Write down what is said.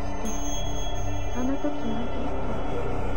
してあの時のゲスト